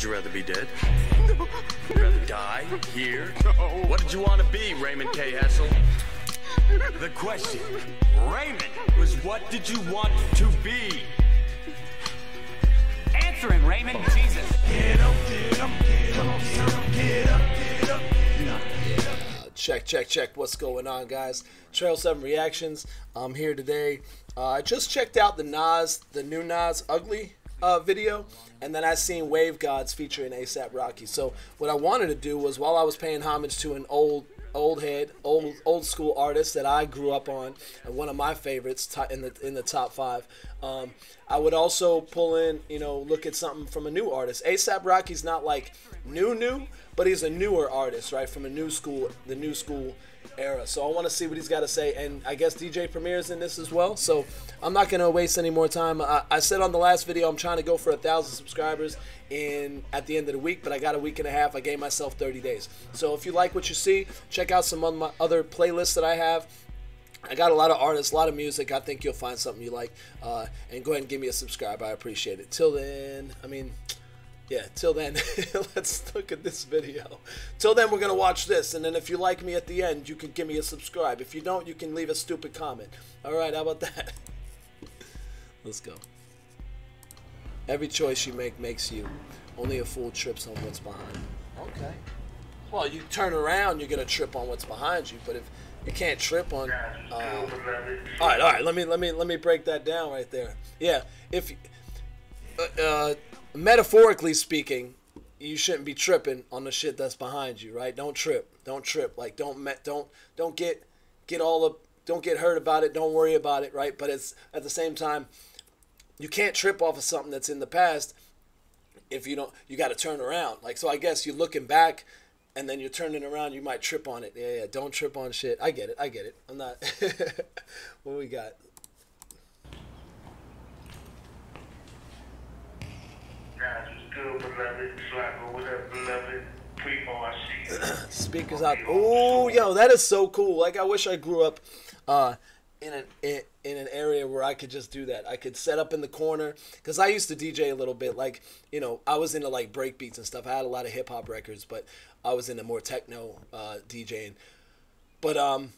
Would you rather be dead? No. Would you rather die here? No. What did you want to be, Raymond K. Hessel? The question, Raymond, was what did you want to be? Answering, Raymond. Jesus. Get up, get up, get up, get up, get up, get up. Check, check, check. What's going on, guys? Tre07 Reactions. I'm here today. Uh, I just checked out the Nas, the new Nas Ugly uh, video, and then I seen Wave Gods featuring ASAP Rocky. So what I wanted to do was while I was paying homage to an old old head, old old school artist that I grew up on, and one of my favorites in the in the top five. Um, I would also pull in, you know, look at something from a new artist. ASAP Rocky's not like new new, but he's a newer artist, right, from a new school, the new school era. So I want to see what he's got to say, and I guess DJ Premier's in this as well. So I'm not gonna waste any more time. I, I said on the last video I'm trying to go for a thousand subscribers in at the end of the week, but I got a week and a half. I gave myself 30 days. So if you like what you see, check out some of my other playlists that I have. I got a lot of artists, a lot of music. I think you'll find something you like. Uh, and go ahead and give me a subscribe. I appreciate it. Till then, I mean, yeah, till then, let's look at this video. Till then, we're going to watch this. And then if you like me at the end, you can give me a subscribe. If you don't, you can leave a stupid comment. All right, how about that? let's go. Every choice you make makes you. Only a fool trips on what's behind. Okay. Well, you turn around, you're going to trip on what's behind you. But if you can't trip on. Uh, all right, all right. Let me let me let me break that down right there. Yeah, if uh, uh, metaphorically speaking, you shouldn't be tripping on the shit that's behind you, right? Don't trip. Don't trip. Like don't don't don't get get all up. Don't get hurt about it. Don't worry about it, right? But it's at the same time, you can't trip off of something that's in the past if you don't. You got to turn around. Like so, I guess you're looking back and then you're turning around, you might trip on it. Yeah, yeah. Don't trip on shit. I get it. I get it. I'm not. what we got? Speakers out. Oh, yo, that is so cool. Like I wish I grew up uh, in an in, an area where I could just do that. I could set up in the corner because I used to DJ a little bit. Like you know, I was into like break beats and stuff. I had a lot of hip hop records, but I was into more techno uh, DJing. But um,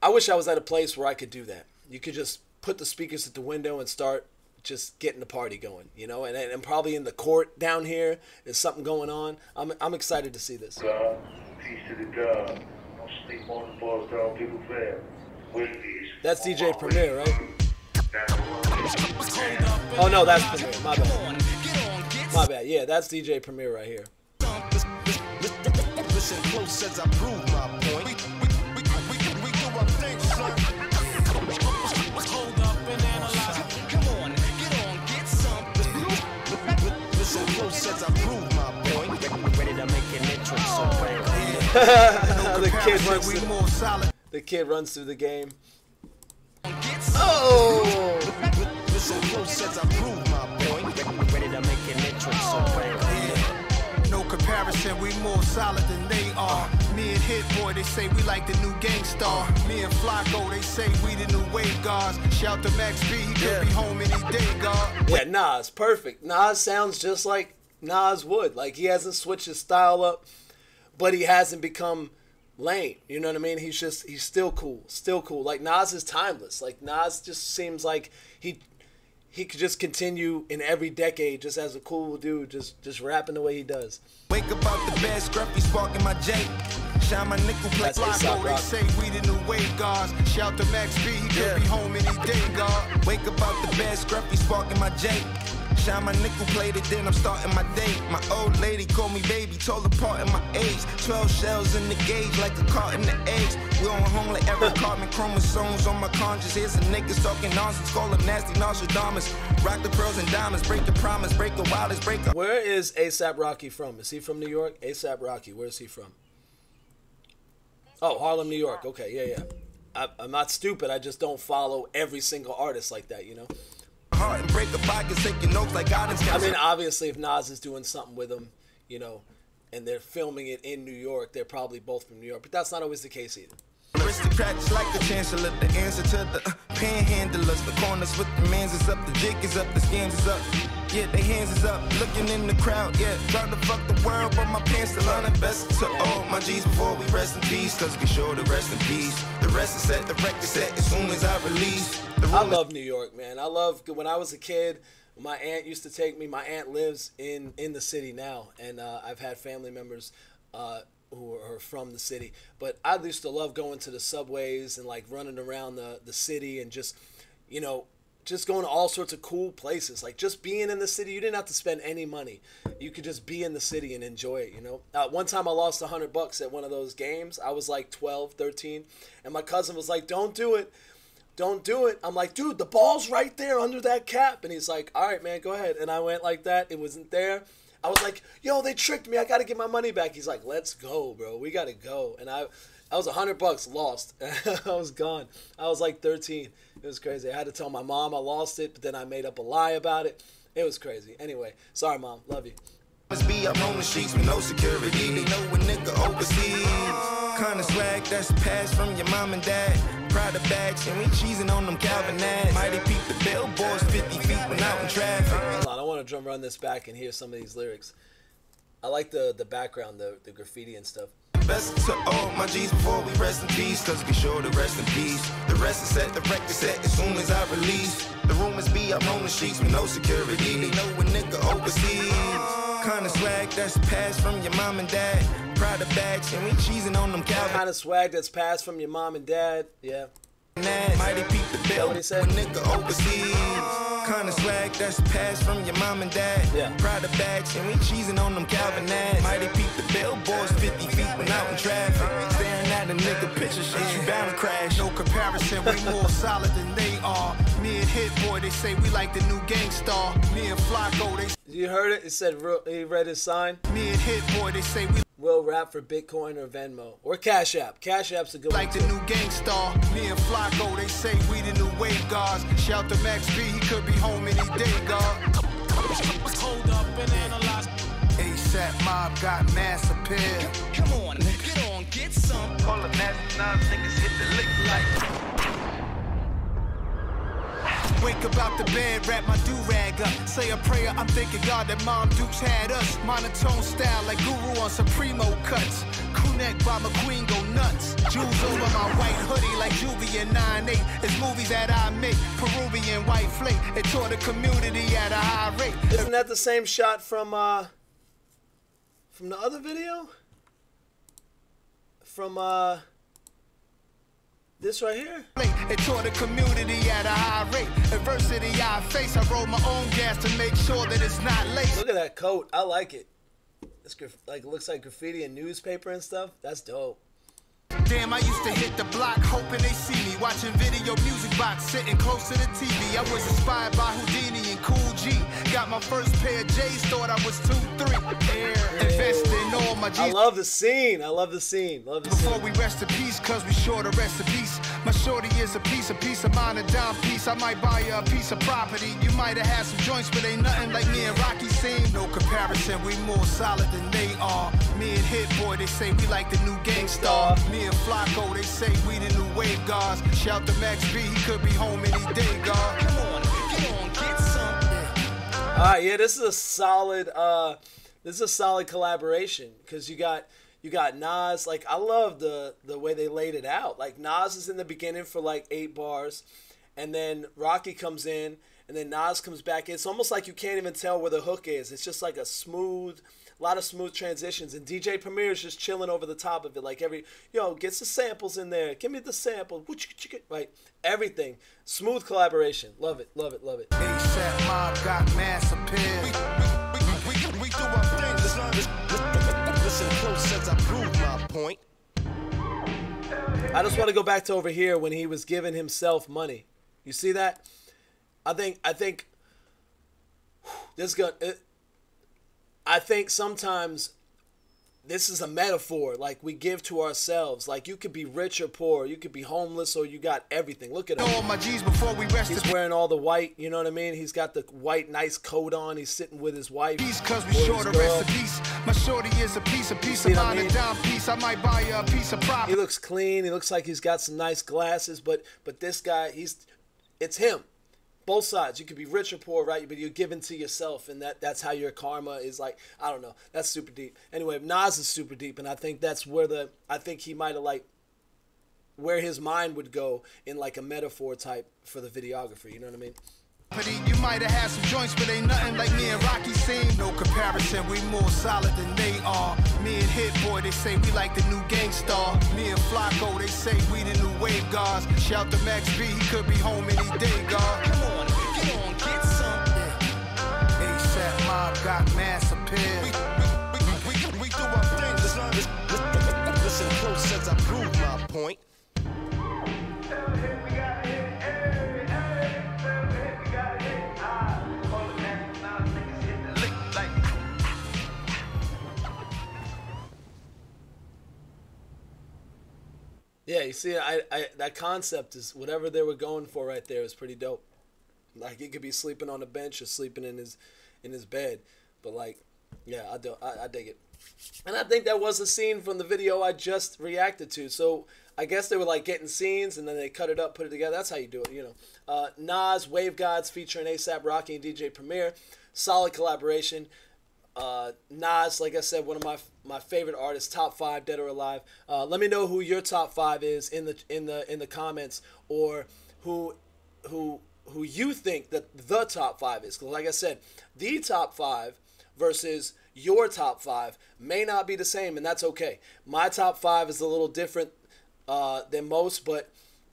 I wish I was at a place where I could do that. You could just put the speakers at the window and start just getting the party going, you know, and, and probably in the court down here is something going on. I'm, I'm excited to see this. Peace to the sleep on the people fail. That's DJ Premier, right? Oh no, that's Premier. My bad. My bad. Yeah, that's DJ Premier right here. Listen close as I prove my point. The kid runs through the game. Oh! Listen close as I prove my point. Ready to make an entrance, so comparison, we more solid than they are. Me and Hit Boy, they say we like the new Gang Starr. Me and Flacko, they say we the new Wave Gods. Shout to Max B, he could be home any day, God. Yeah, Nas, perfect. Nas sounds just like Nas would. Like he hasn't switched his style up, but he hasn't become lame. You know what I mean? He's just he's still cool, still cool. Like Nas is timeless. Like Nas just seems like he he could just continue in every decade just as a cool dude, just just rapping the way he does. Wake up out the bed, scruffy sparking my J. Shine my nickel plate fly, they say we the new Wave Gods. Shout to Max B, he could be home any day, God. Wake up out the bed, scruffy sparking my J. Shine my nickel plated, then I'm starting my day. My old lady called me baby, told apart in my age. 12 shells in the gauge, like a carton of eggs. We on home like every carbon chromosomes on my conscience. Here's some niggas talking nonsense, call them nasty Nostradamus. Rock the pearls and diamonds, break the promise, break the wildest, break the. Where is ASAP Rocky from? Is he from New York? ASAP Rocky, where is he from? Oh, Harlem, New York. Okay, yeah, yeah. I, I'm not stupid. I just don't follow every single artist like that, you know? Heart and break a pocket, taking notes like guidance. I mean, obviously, if Nas is doing something with him, you know, and they're filming it in New York, they're probably both from New York. But that's not always the case either. Aristocrats like the chancellor, the answer to the uh, panhandlers, the corners with the mans is up, the jig is up, the scams is up. Yeah, they hands is up, looking in the crowd. Yeah, trying to fuck the world, but my pants still on the best to all my G's before we rest in peace. Cause we sure to rest in peace. The rest is set, the record set as soon as I release. I love New York, man. I love when I was a kid. My aunt used to take me. My aunt lives in in the city now, and uh, I've had family members uh, who are from the city. But I used to love going to the subways and like running around the the city and just, you know, just going to all sorts of cool places. Like just being in the city, you didn't have to spend any money. You could just be in the city and enjoy it, you know. Uh, one time I lost 100 bucks at one of those games. I was like 12, 13, and my cousin was like, "Don't do it." Don't do it. I'm like, dude, the ball's right there under that cap. And he's like, all right, man, go ahead. And I went like that. It wasn't there. I was like, yo, they tricked me. I got to get my money back. He's like, let's go, bro. We got to go. And I, I was a hundred bucks lost. I was gone. I was like 13. It was crazy. I had to tell my mom I lost it, but then I made up a lie about it. It was crazy. Anyway, sorry, mom. Love you. Must be up on the streets with no security. They know a nigga overseas. Kinda swag that's passed from your mom and dad. Proud of bags and we cheesing on them Calvin ads. Mighty peep the billboards 50 feet when out in traffic. Hold on, I want to drum run this back and hear some of these lyrics. I like the the background, the the graffiti and stuff. Best to all my G's before we rest in peace, cause we sure to rest in peace. The rest is set, the record set as soon as I release. The rumors be up on the streets with no security. They know a nigga overseas. Kinda swag that's passed from your mom and dad. Proud of bags and we cheesing on them Calvin Kind of swag that's passed from your mom and dad. Yeah. Mighty peep the bill what he when said? nigga overseas. Kinda swag that's passed from your mom and dad. Yeah. Proud of bags and we cheesing on them Calvin ads. Mighty peep the billboards 50 feet when out in traffic. Staring at a nigga picture shit, you bound to crash. No comparison, we more solid than they are. Me and Hit Boy, they say we like the new Gang Starr. Me and Flacko, they You heard it? It said real, he read his sign. me and Hit Boy, they say we Will rap for Bitcoin or Venmo or Cash App. Cash App's a good like one. the too. new Gang Starr. Me and Flacko, they say we the new Wave Gods. Shout to Max B, he could be home any day, God. Hold up and analyze. ASAP Mob got mass appeal. Come on, get on, get some. Call the national niggas hit the lick like. Wake up out the bed, wrap my do-rag up. Say a prayer, I'm thanking God that Mom Dukes had us. Monotone style like Guru on Supremo cuts. Crew neck by McQueen go nuts. Jewels over my white hoodie like Juvie and 9-8. It's movies that I make. Peruvian white flake. It taught the community at a high rate. Isn't that the same shot from uh from the other video? From uh this right here? It taught the community at a high rate. Adversity I face, I roll my own gas to make sure that it's not late. Look at that coat. I like it. It's like looks like graffiti and newspaper and stuff. That's dope. Damn, I used to hit the block hoping they see me. Watching video music box, sitting close to the TV. I was inspired by Houdini and Kool G. Got my first pair of J's, thought I was 2-3. Air, invest in all my I love the scene. I love the scene. Love the scene Before scene. we rest in peace, cause we sure to rest in peace. My shorty is a piece, a piece of mine, a dime piece. I might buy you a piece of property. You might have had some joints, but ain't nothing like me and Rocky seen. No comparison, we more solid than they are. Me and Hit Boy, they say we like the new Gang Starr. Me and Flacko, they say we the new Wave Gods. Shout to Max B, he could be home any day, God. All right, yeah, this is a solid. uh This is a solid collaboration because you got you got Nas. Like I love the the way they laid it out. Like Nas is in the beginning for like eight bars, and then Rocky comes in, and then Nas comes back in. It's almost like you can't even tell where the hook is. It's just like a smooth. A lot of smooth transitions, and DJ Premier is just chilling over the top of it. Like every, yo, gets the samples in there. Give me the sample. Right, everything. Smooth collaboration. Love it, love it, love it. Got mass appeal. I just want to go back to over here when he was giving himself money. You see that? I think I think this gun. I think sometimes this is a metaphor. Like we give to ourselves. Like you could be rich or poor. You could be homeless or you got everything. Look at him. All my G's before we rest He's wearing all the white. You know what I mean? He's got the white nice coat on. He's sitting with his wife. peace cause we or sure his to girl. rest in peace. My shorty is a piece, a piece See of what I mine, mean? a dime piece. I might buy you a piece of He looks clean. He looks like he's got some nice glasses. But but this guy, he's it's him. Both sides. You could be rich or poor, right? But you're giving to yourself, and that that's how your karma is like. I don't know. That's super deep. Anyway, Nas is super deep, and I think that's where the I think he might have like where his mind would go in like a metaphor type for the videographer. You know what I mean? You might have had some joints, but ain't nothing like me and Rocky seen. No comparison, we more solid than they are. Me and Hit Boy, they say we like the new Gang Starr. Me and Flacko, they say we the new Wave Gods. Shout to Max B, he could be home any day, God. Come on, Yeah, you see, I, I that concept is whatever they were going for right there is pretty dope. Like he could be sleeping on a bench or sleeping in his in his bed, but like, yeah, I do, I, I dig it. And I think that was a scene from the video I just reacted to. So I guess they were like getting scenes and then they cut it up, put it together. That's how you do it, you know. Uh, Nas, Wave Gods featuring ASAP Rocky and DJ Premier. Solid collaboration. Uh, Nas, like I said, one of my my favorite artists, top five, dead or alive. Uh, let me know who your top five is in the in the in the comments, or who who who you think that the top five is. Because like I said, the top five versus your top five may not be the same, and that's okay. My top five is a little different uh, than most, but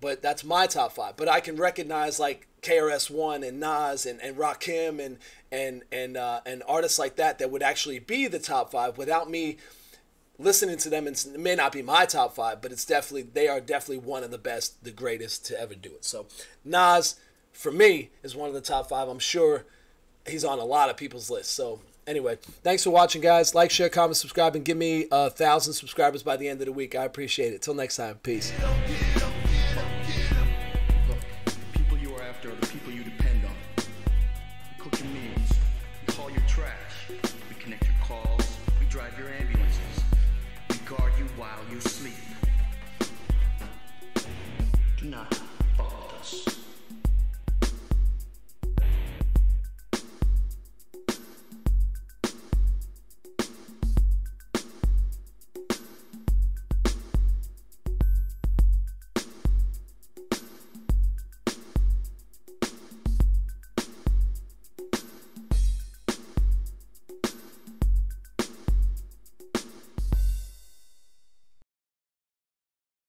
but that's my top five. But I can recognize like KRS One and Nas and, and Rakim and and and uh, and artists like that that would actually be the top five without me listening to them. And it may not be my top five, but it's definitely they are definitely one of the best, the greatest to ever do it. So Nas, for me, is one of the top five. I'm sure he's on a lot of people's lists. So anyway, thanks for watching, guys. Like, share, comment, subscribe, and give me a thousand subscribers by the end of the week. I appreciate it. Till next time, peace.